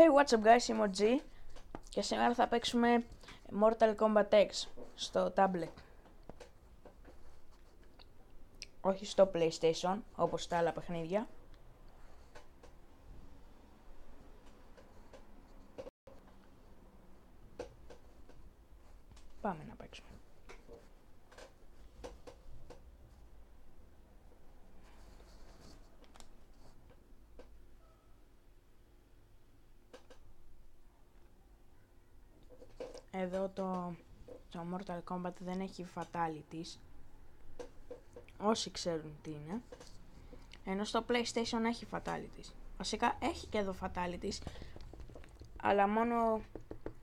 Hey, what's up guys, είμαι ο G και σήμερα θα παίξουμε Mortal Kombat X στο tablet. Όχι στο PlayStation, όπως τα άλλα παιχνίδια. Πάμε να παίξουμε. Εδώ το, το Mortal Kombat δεν έχει fatalities. Όσοι ξέρουν τι είναι. Ενώ στο PlayStation έχει fatalities. Βασικά έχει και εδώ fatalities. Αλλά μόνο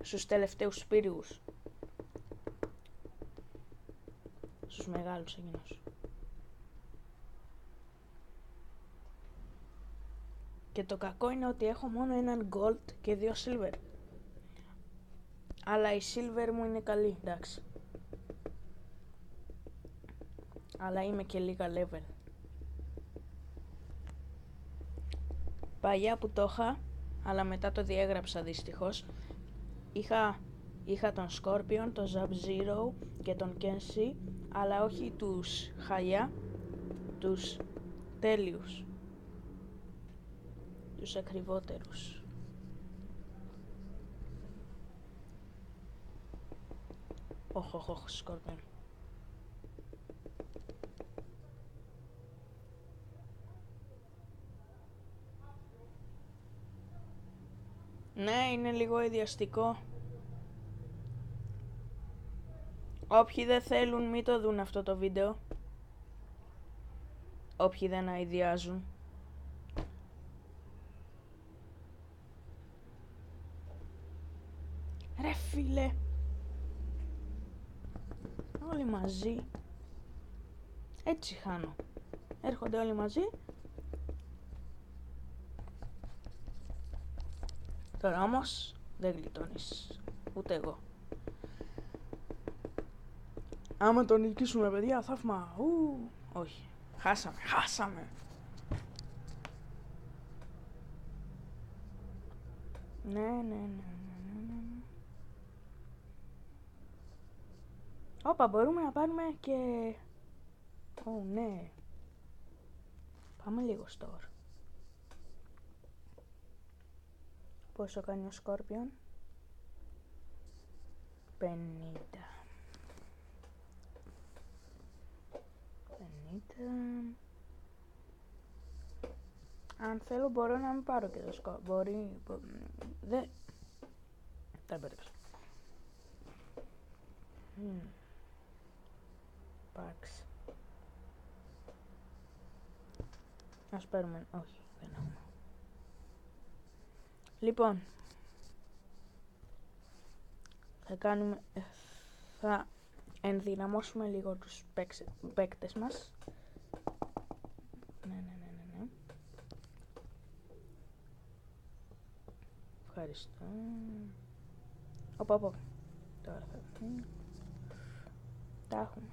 στους τελευταίους πύργους. Στους μεγάλους εκείνους. Και το κακό είναι ότι έχω μόνο έναν gold και δύο silver. Αλλά η silver μου είναι καλή, εντάξει. Αλλά είμαι και λίγα level. Παλιά που το είχα, αλλά μετά το διέγραψα δυστυχώς, είχα, είχα τον Scorpion, τον Sub-Zero και τον Kenshi, αλλά όχι τους χαλιά, τους τέλειους. Τους ακριβότερους. Οχ, οχ, οχ, Scorpion. Ναι, είναι λίγο ιδιαστικό. Όποιοι δεν θέλουν μην το δουν αυτό το βίντεο. Όποιοι δεν αειδιάζουν. Ρε φίλε. Όλοι μαζί. Έτσι χάνω. Έρχονται όλοι μαζί. Τώρα όμως δεν γλιτώνεις. Ούτε εγώ. Άμα τον νικήσουμε παιδιά, θαύμα. Ου, όχι. Χάσαμε, χάσαμε. Ναι, ναι, ναι, ναι, ναι, ναι. Όπα, μπορούμε να πάρουμε και... Ω, ναι. Πάμε λίγο store. Πόσο κάνει ο Σκόρπιον; 50. 50. Αν θέλω μπορώ να μην πάρω και το σκόρπιον. Μπορεί... Δεν... Τα μπέρδεψα. Mm. Εντάξει. Ας παίρνουμε... Όχι, δεν έχουμε. Λοιπόν. Θα κάνουμε... Θα ενδυναμώσουμε λίγο τους παίκτες μας. Ναι, ναι, ναι, ναι, ναι. Ευχαριστώ. Οπα, οπα. Τώρα θα... Τα έχουμε.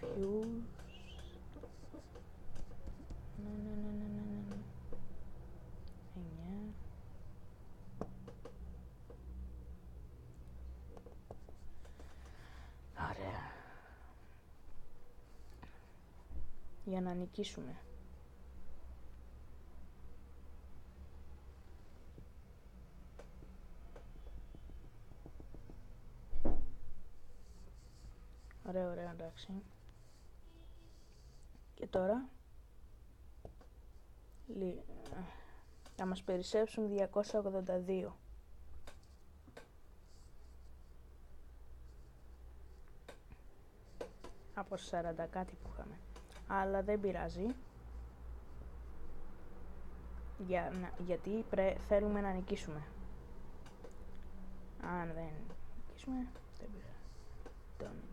Fuse. Ναι, ναι, ναι, ναι, ναι, ναι. Εννιά. Ωραία. Για να νικήσουμε. Ωραία, ωραία, εντάξει. Και τώρα θα μας περισσέψουν 282. Από 40 κάτι που είχαμε. Αλλά δεν πειράζει. Για, γιατί πρέ, θέλουμε να νικήσουμε. Αν δεν νικήσουμε, δεν πειράζει. Don't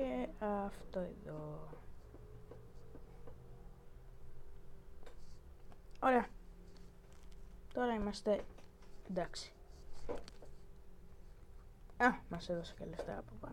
και αυτό εδώ. Ωραία. Τώρα είμαστε εντάξει. Α, μας έδωσε και λεφτά από πάνω.